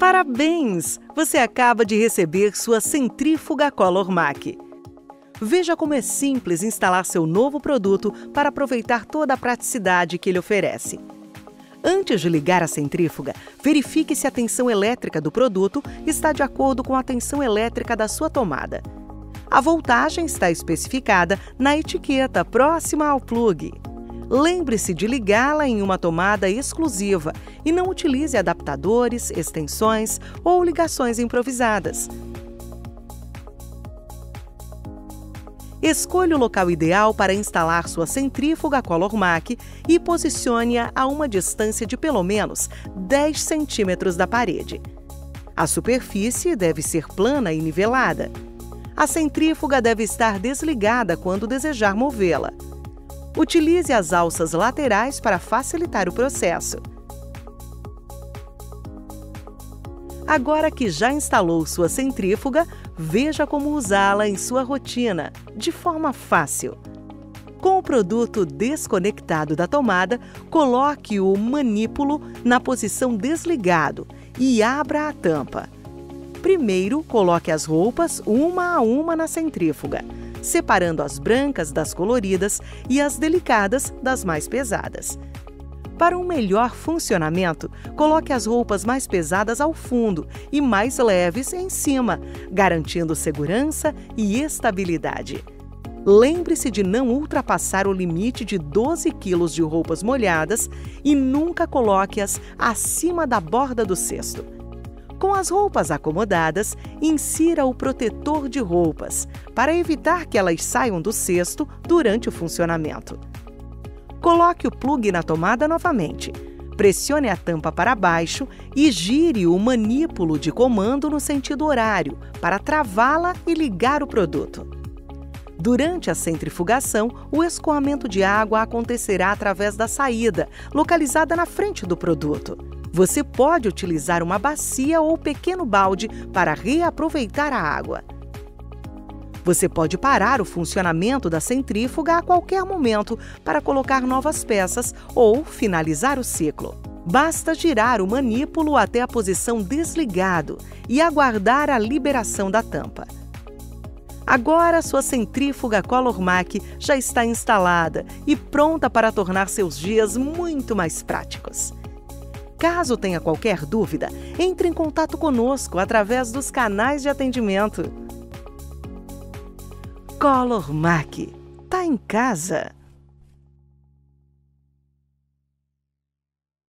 Parabéns! Você acaba de receber sua centrífuga Color Mac. Veja como é simples instalar seu novo produto para aproveitar toda a praticidade que ele oferece. Antes de ligar a centrífuga, verifique se a tensão elétrica do produto está de acordo com a tensão elétrica da sua tomada. A voltagem está especificada na etiqueta próxima ao plug. Lembre-se de ligá-la em uma tomada exclusiva e não utilize adaptadores, extensões ou ligações improvisadas. Escolha o local ideal para instalar sua centrífuga Color Mac e posicione-a a uma distância de pelo menos 10 centímetros da parede. A superfície deve ser plana e nivelada. A centrífuga deve estar desligada quando desejar movê-la. Utilize as alças laterais para facilitar o processo. Agora que já instalou sua centrífuga, veja como usá-la em sua rotina, de forma fácil. Com o produto desconectado da tomada, coloque o manípulo na posição desligado e abra a tampa. Primeiro, coloque as roupas uma a uma na centrífuga separando as brancas das coloridas e as delicadas das mais pesadas. Para um melhor funcionamento, coloque as roupas mais pesadas ao fundo e mais leves em cima, garantindo segurança e estabilidade. Lembre-se de não ultrapassar o limite de 12 quilos de roupas molhadas e nunca coloque-as acima da borda do cesto. Com as roupas acomodadas, insira o protetor de roupas, para evitar que elas saiam do cesto durante o funcionamento. Coloque o plug na tomada novamente. Pressione a tampa para baixo e gire o manípulo de comando no sentido horário para travá-la e ligar o produto. Durante a centrifugação, o escoamento de água acontecerá através da saída, localizada na frente do produto. Você pode utilizar uma bacia ou pequeno balde para reaproveitar a água. Você pode parar o funcionamento da centrífuga a qualquer momento para colocar novas peças ou finalizar o ciclo. Basta girar o manípulo até a posição desligado e aguardar a liberação da tampa. Agora sua centrífuga Color Mac já está instalada e pronta para tornar seus dias muito mais práticos. Caso tenha qualquer dúvida, entre em contato conosco através dos canais de atendimento. Color Mac. Tá em casa?